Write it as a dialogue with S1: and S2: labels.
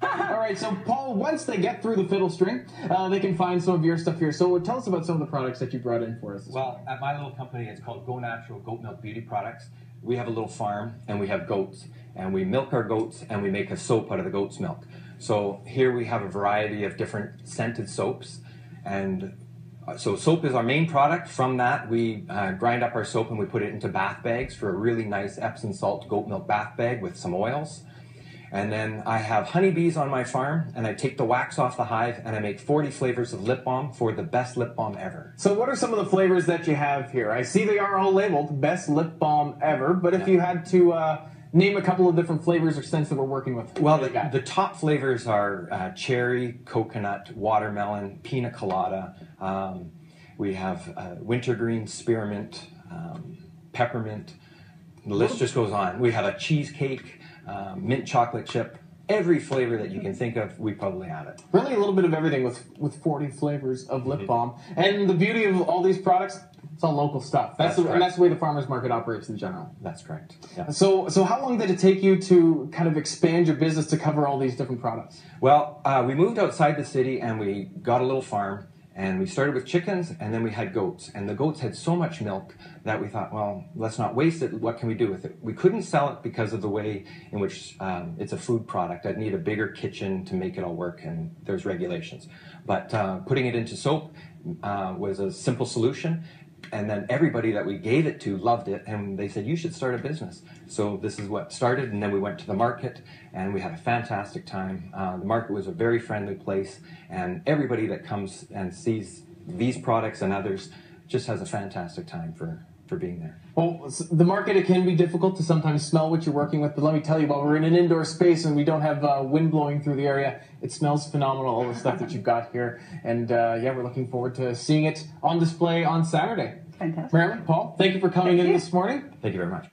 S1: All right, so Paul, once they get through the fiddle string, uh, they can find some of your stuff here. So tell us about some of the products that you brought in for us.
S2: Well, at my little company, it's called Go Natural Goat Milk Beauty Products. We have a little farm and we have goats, and we milk our goats and we make a soap out of the goat's milk. So here we have a variety of different scented soaps, and uh, so soap is our main product. From that, we uh, grind up our soap and we put it into bath bags for a really nice Epsom salt goat milk bath bag with some oils. And then I have honeybees on my farm, and I take the wax off the hive, and I make 40 flavors of lip balm for the best lip balm ever.
S1: So what are some of the flavors that you have here? I see they are all labeled best lip balm ever, but if
S2: Yeah.
S1: you had to uh, name a couple of different flavors or scents that we're working with,
S2: Well, the, the top flavors are uh, cherry, coconut, watermelon, pina colada. Um, we have uh, wintergreen, spearmint, um, peppermint. The list just goes on. We have a cheesecake, uh, mint chocolate chip. Every flavor that you can think of, we probably have it.
S1: really a little bit of everything with with 40 flavors of lip balm. And the beauty of all these products, it's all local stuff. That's,
S2: That's
S1: the,
S2: right.
S1: and that's the way the farmers market operates in general.
S2: That's correct. Yeah.
S1: So so how long did it take you to kind of expand your business to cover all these different products?
S2: Well, uh, we moved outside the city and we got a little farm. And we started with chickens and then we had goats. And the goats had so much milk that we thought, well, let's not waste it. What can we do with it? We couldn't sell it because of the way in which um, it's a food product. I'd need a bigger kitchen to make it all work, and there's regulations. But uh, putting it into soap uh, was a simple solution. And then everybody that we gave it to loved it, and they said, You should start a business. So this is what started, and then we went to the market, and we had a fantastic time. Uh, the market was a very friendly place, and everybody that comes and sees these products and others just has a fantastic time for, for being there.
S1: Well, the market it can be difficult to sometimes smell what you're working with, but let me tell you, while we're in an indoor space and we don't have uh, wind blowing through the area, it smells phenomenal. All the stuff that you've got here, and uh, yeah, we're looking forward to seeing it on display on Saturday.
S3: Fantastic.
S1: Marilyn, Paul, thank you for coming
S3: Thank
S1: in
S3: you.
S1: this morning.
S2: Thank you very much.